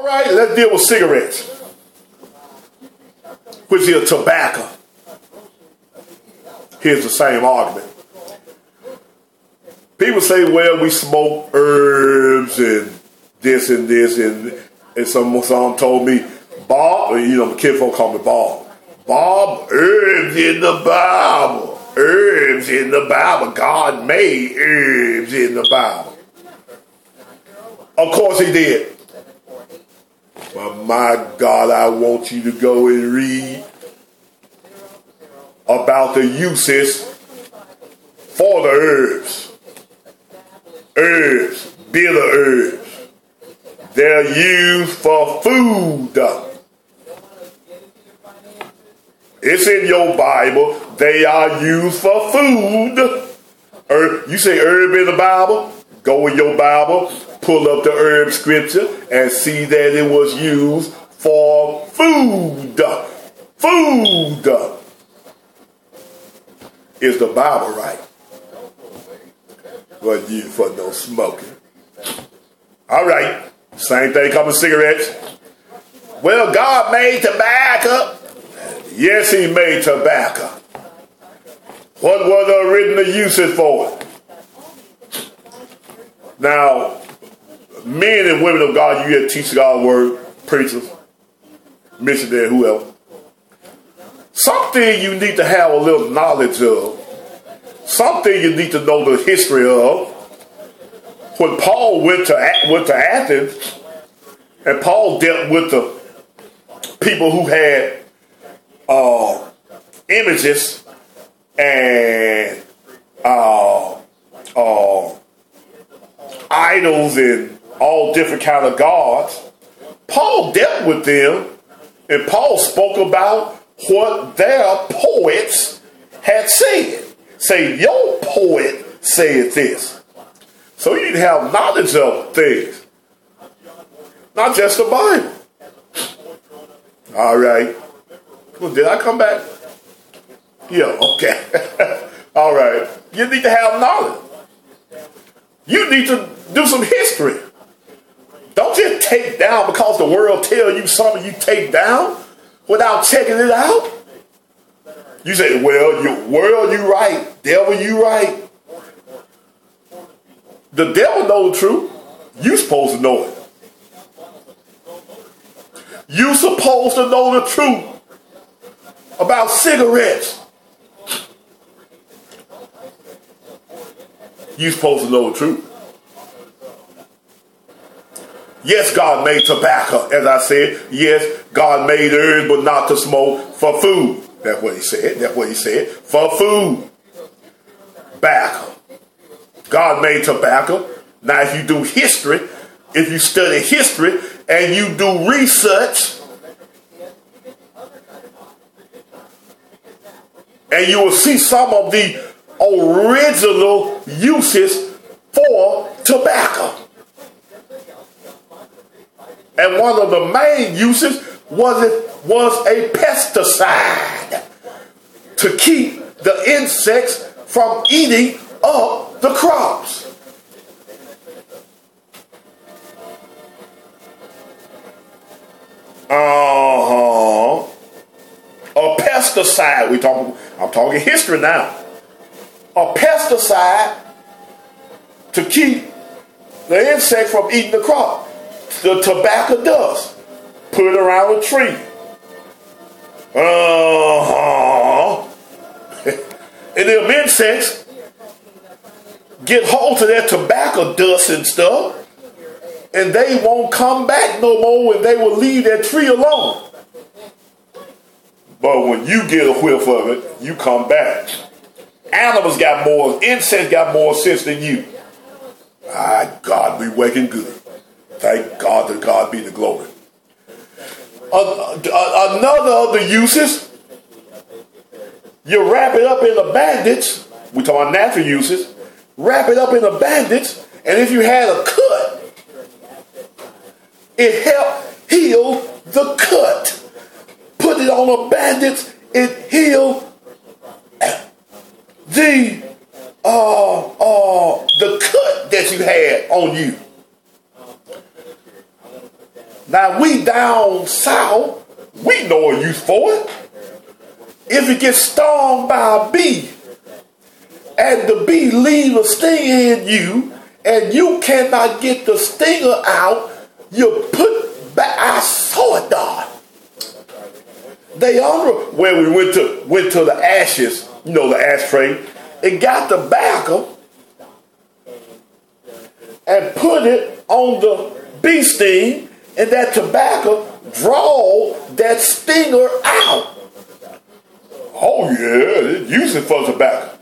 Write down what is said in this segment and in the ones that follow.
All right, let's deal with cigarettes, which is tobacco. Here's the same argument. People say, well, we smoke herbs and this and this, and, and some, some told me, Bob, you know, my kid folk call me Bob. Bob, herbs in the Bible. Herbs in the Bible. God made herbs in the Bible. Of course he did. But my God, I want you to go and read about the uses for the herbs. Herbs, bitter herbs. They're used for food. It's in your Bible. They are used for food. Herb, you say herb in the Bible? Go in your Bible, pull up the herb scripture, and see that it was used for food. Food. Is the Bible right? Wasn't used for no smoking. All right. Same thing with cigarettes. Well, God made tobacco. Yes, he made tobacco. What were the original uses for it? Now, men and women of God, you get teach God's word, preachers, missionary, whoever. Something you need to have a little knowledge of. Something you need to know the history of. When Paul went to went to Athens, and Paul dealt with the people who had uh, images and uh, uh, idols and all different kind of gods. Paul dealt with them, and Paul spoke about what their poets had said. Say, your poet said this. So you have knowledge of things, not just the Bible. All right. Well, did I come back? Yeah, okay. All right. You need to have knowledge. You need to do some history. Don't just take down because the world tell you something you take down without checking it out. You say, well, you world, you right. Devil, you right. The devil know the truth. You supposed to know it. You supposed to know the truth about cigarettes. You supposed to know the truth. Yes, God made tobacco, as I said. Yes, God made herbs, but not to smoke for food. That's what he said. That's what he said. For food. Tobacco. God made tobacco. Now, if you do history, if you study history and you do research, and you will see some of the original uses for tobacco. And one of the main uses was it was a pesticide to keep the insects from eating up the crops. Uh-huh. A pesticide. We talking I'm talking history now. A pesticide to keep the insect from eating the crop the tobacco dust. Put it around a tree. Uh-huh. and the insects get hold to that tobacco dust and stuff, and they won't come back no more and they will leave that tree alone. But when you get a whiff of it, you come back. Animals got more, insects got more sense than you. Ah, God, we working good. Thank God to God be the glory. Another of the uses, you wrap it up in a bandage. We talk about natural uses. Wrap it up in a bandage, and if you had a cut, it helped heal the cut. Put it on a bandage, it healed the uh, uh, the cut that you had on you. Now we down south, we know a use for it. If it gets stung by a bee, and the bee leaves a sting in you, and you cannot get the stinger out, you put back. I saw it, dog. They honor where we went to went to the ashes, you know, the ashtray, and got the tobacco and put it on the bee sting, and that tobacco draw that stinger out. Oh yeah, it's using for tobacco.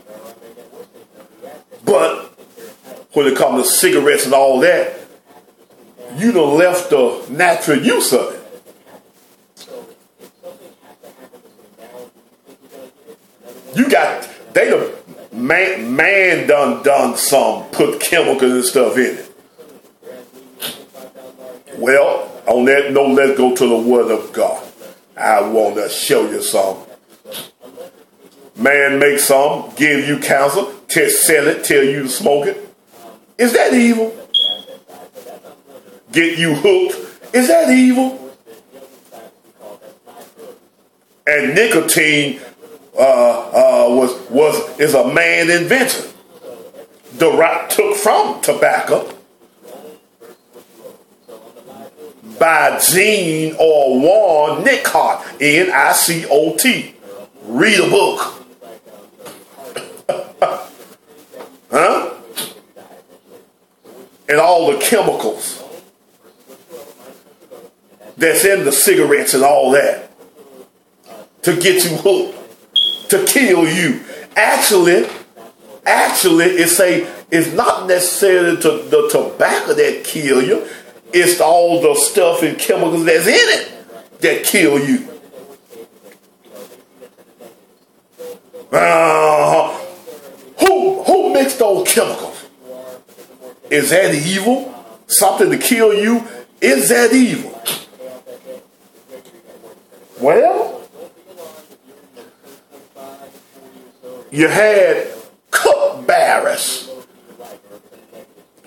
But when it comes to cigarettes and all that, you done left the natural use of it. You got they the man man done done some put chemicals and stuff in it. That note, let's go to the word of God. I want to show you some. Man make some, give you counsel, tell, sell it, tell you to smoke it. Is that evil? Get you hooked. Is that evil? And nicotine uh, uh, was was is a man invention. The rock took from tobacco by Jean or Warren Nicot, N-I-C-O-T. Read a book. huh? And all the chemicals that's in the cigarettes and all that to get you hooked to kill you. Actually, actually, it's a it's not necessarily to, the tobacco that kill you. It's all the stuff and chemicals that's in it that kill you. Uh, who who makes those chemicals? Is that evil? Something to kill you? Is that evil? Well, you had cupbearers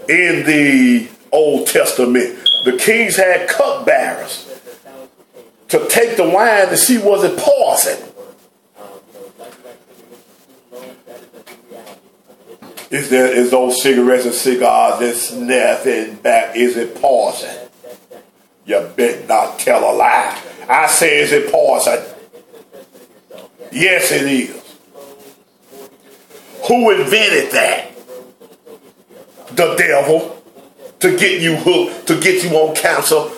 in the Old Testament. The kings had cupbearers to take the wine to see was it poison. Is there is those cigarettes and cigars and snuff and back? Is it poison? You bet not tell a lie. I say, is it poison? Yes, it is. Who invented that? The devil. To get you hooked, to get you on cancer,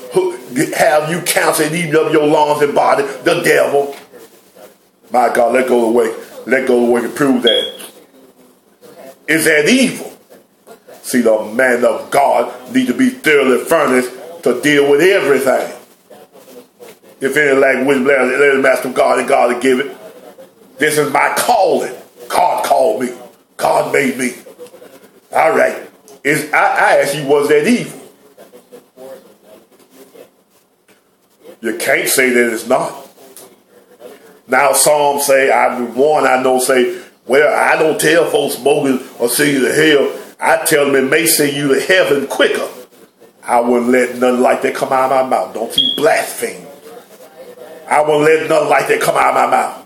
have you cancer and eating up your lungs and body. The devil. My God, let go away. Let go away and prove that. Is that evil? See, the man of God need to be thoroughly furnished to deal with everything. If any lack wisdom, let the master God and God to give it. This is my calling. God called me. God made me. All right. Is I, I ask you, was that evil? You can't say that it's not. Now some say, I one I know say, well, I don't tell folks smoking or see you to hell. I tell them it may send you to heaven quicker. I wouldn't let nothing like that come out of my mouth. Don't you blaspheme. I wouldn't let nothing like that come out of my mouth.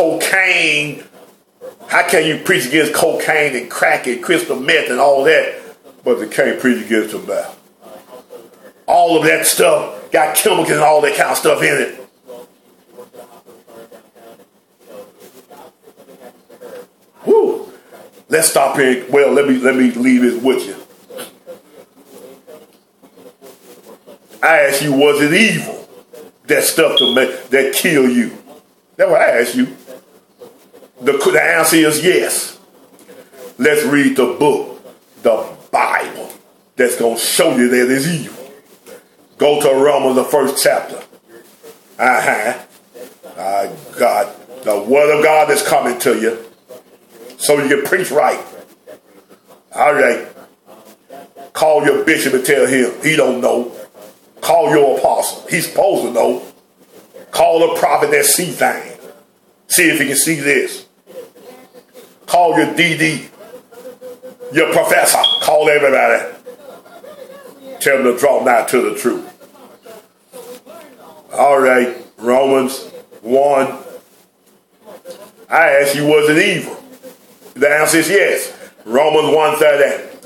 Cocaine. How can you preach against cocaine and crack and crystal meth and all that, but you can't preach against tobacco? All of that stuff got chemicals and all that kind of stuff in it. Whew. Let's stop here. Well, let me let me leave this with you. I ask you, was it evil? That stuff to make that kill you? That's what I ask you. The, the answer is yes. Let's read the book, the Bible, that's going to show you that it's evil. Go to Romans, the first chapter. Uh-huh. Uh, God, the word of God is coming to you so you can preach right. All right. Call your bishop and tell him he don't know. Call your apostle. He's supposed to know. Call a prophet that see things. See if he can see this. Call your DD your professor. Call everybody. Tell them to draw nigh to the truth. All right, Romans 1. I asked you, was it evil? The answer is yes. Romans 1 30.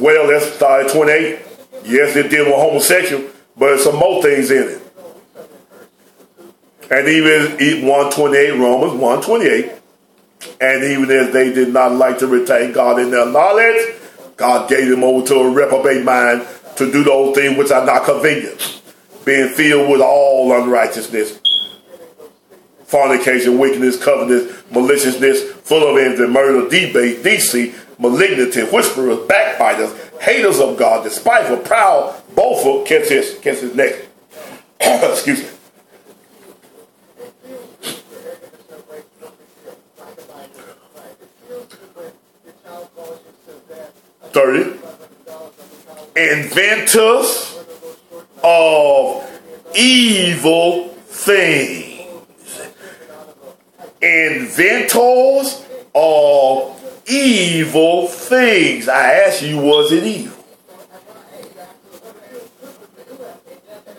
Well, at 28. Yes, it deals with homosexual, but there's some more things in it. And even 128, Romans 128. And even as they did not like to retain God in their knowledge, God gave them over to a reprobate mind to do those things which are not convenient, being filled with all unrighteousness, fornication, wickedness, covetousness, maliciousness, full of envy, murder, debate, deceit, malignity, whisperers, backbiters, haters of God, despiteful, proud, boastful, catch his, catch his neck. Excuse me. Inventors of evil things. Inventors of evil things. I ask you, was it evil?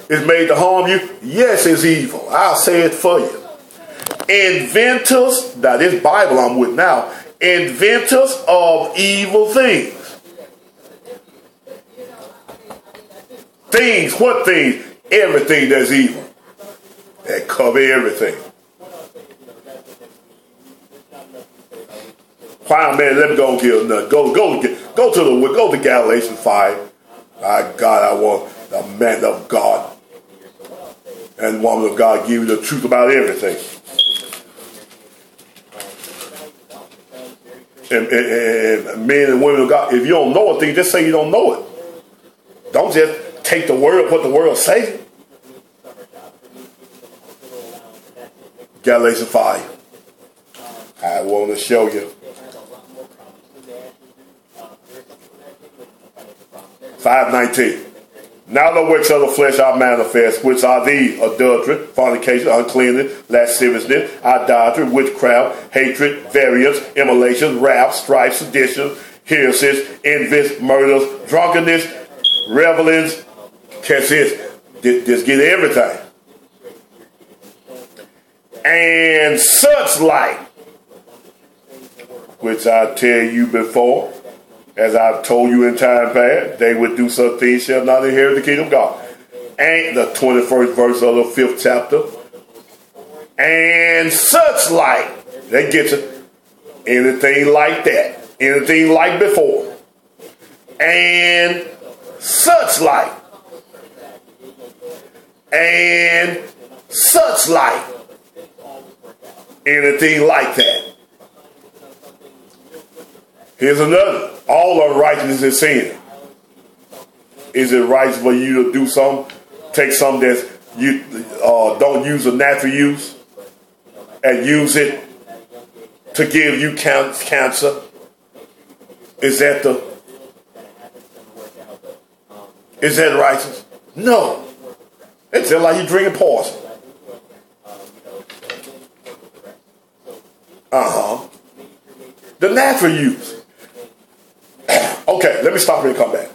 It's made to harm you? Yes, it's evil. I'll say it for you. Inventors, now this Bible I'm with now, inventors of evil things. Things, what things? Everything that's evil. That cover everything. Why, man, let me go get another. Go, go, go to the, go to Galatians 5. My God, I want the man of God and woman of God give you the truth about everything. And, and, and, men and women of God, if you don't know a thing, just say you don't know it. Don't just take the word, what the world say. Galatians 5. I want to show you. Five nineteen. Now the works of the flesh are manifest, which are these adultery, fornication, uncleanness, lasciviousness, idolatry, witchcraft, hatred, variance, emulation, wrath, strife, sedition, heresies, envies, murders, drunkenness, revelings, Catch this. Just get everything. And such like, which I tell you before, as I've told you in time past, they would do such things shall not inherit the kingdom of God. And the 21st verse of the fifth chapter. And such like, that gets it. Anything like that. Anything like before. And such like and such like. Anything like that. Here's another. All unrighteousness is sin. Is it right for you to do something? Take something that you uh, don't use a natural use and use it to give you cancer? Is that the is that righteous? No. It's just like you're drinking poison. Uh huh. The natural use. okay, let me stop here and come back.